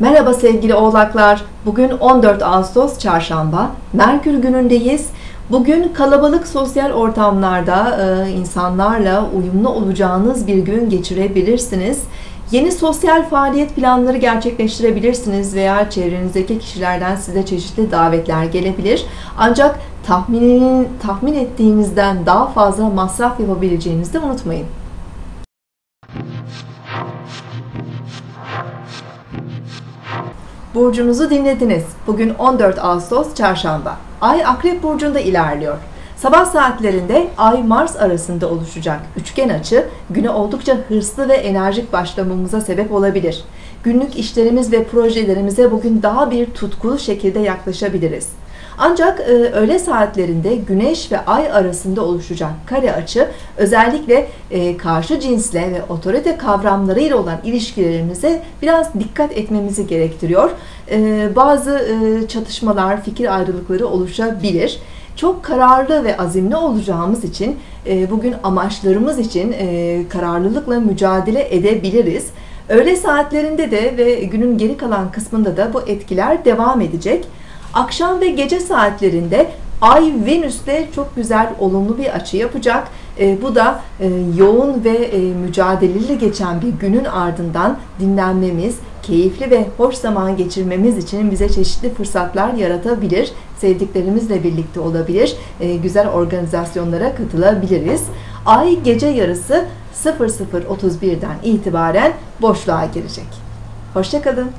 Merhaba sevgili oğlaklar. Bugün 14 Ağustos Çarşamba. Merkür günündeyiz. Bugün kalabalık sosyal ortamlarda e, insanlarla uyumlu olacağınız bir gün geçirebilirsiniz. Yeni sosyal faaliyet planları gerçekleştirebilirsiniz veya çevrenizdeki kişilerden size çeşitli davetler gelebilir. Ancak tahminin, tahmin ettiğinizden daha fazla masraf yapabileceğinizi de unutmayın. Burcunuzu dinlediniz. Bugün 14 Ağustos Çarşamba. Ay Akrep Burcu'nda ilerliyor. Sabah saatlerinde Ay-Mars arasında oluşacak üçgen açı güne oldukça hırslı ve enerjik başlamamıza sebep olabilir. Günlük işlerimiz ve projelerimize bugün daha bir tutkulu şekilde yaklaşabiliriz. Ancak e, öğle saatlerinde Güneş ve Ay arasında oluşacak kare açı özellikle e, karşı cinsle ve otorite kavramlarıyla olan ilişkilerimize biraz dikkat etmemizi gerektiriyor. E, bazı e, çatışmalar, fikir ayrılıkları oluşabilir. Çok kararlı ve azimli olacağımız için e, bugün amaçlarımız için e, kararlılıkla mücadele edebiliriz. Öğle saatlerinde de ve günün geri kalan kısmında da bu etkiler devam edecek. Akşam ve gece saatlerinde Ay Venüs'te çok güzel olumlu bir açı yapacak. E, bu da e, yoğun ve e, mücadeleli geçen bir günün ardından dinlenmemiz, keyifli ve hoş zaman geçirmemiz için bize çeşitli fırsatlar yaratabilir. Sevdiklerimizle birlikte olabilir. E, güzel organizasyonlara katılabiliriz. Ay gece yarısı 00.31'den itibaren boşluğa girecek. Hoşçakalın.